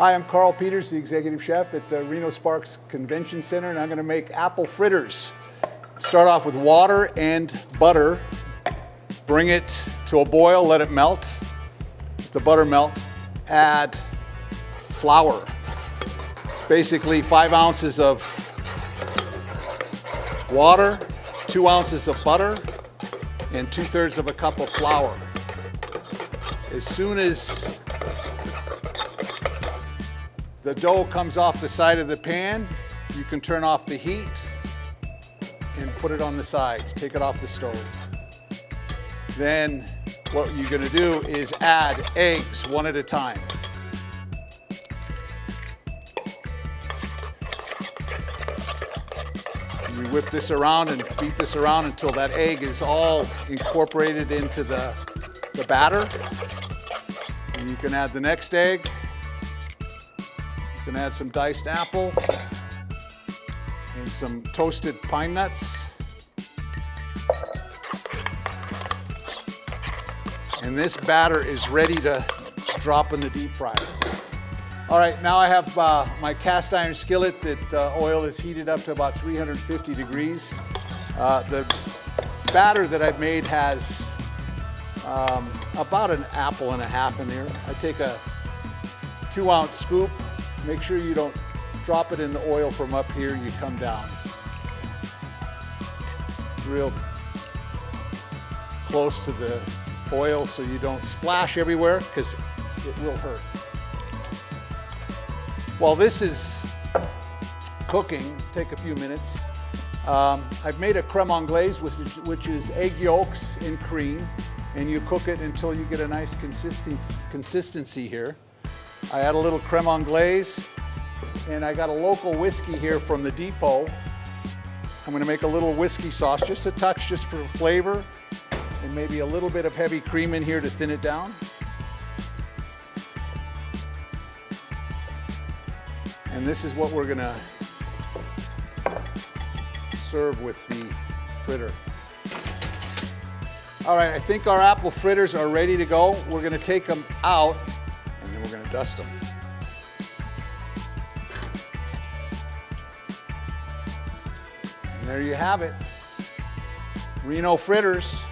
Hi, I'm Karl Peters, the executive chef at the Reno Sparks Convention Center, and I'm gonna make apple fritters. Start off with water and butter. Bring it to a boil, let it melt. Let the butter melt. Add flour. It's basically five ounces of water, two ounces of butter, and two thirds of a cup of flour. As soon as the dough comes off the side of the pan. You can turn off the heat and put it on the side. Take it off the stove. Then what you're gonna do is add eggs one at a time. You whip this around and beat this around until that egg is all incorporated into the, the batter. And you can add the next egg. Gonna add some diced apple and some toasted pine nuts. And this batter is ready to drop in the deep fryer. All right, now I have uh, my cast iron skillet that uh, oil is heated up to about 350 degrees. Uh, the batter that I've made has um, about an apple and a half in there. I take a two ounce scoop, Make sure you don't drop it in the oil from up here, you come down. Real close to the oil so you don't splash everywhere because it will hurt. While this is cooking, take a few minutes. Um, I've made a creme anglaise, which is, which is egg yolks in cream, and you cook it until you get a nice consistency here. I add a little creme anglaise, and I got a local whiskey here from the depot. I'm gonna make a little whiskey sauce, just a touch, just for flavor, and maybe a little bit of heavy cream in here to thin it down. And this is what we're gonna serve with the fritter. All right, I think our apple fritters are ready to go. We're gonna take them out and we're gonna dust them. And there you have it. Reno fritters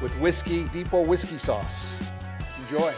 with whiskey, Depot whiskey sauce. Enjoy.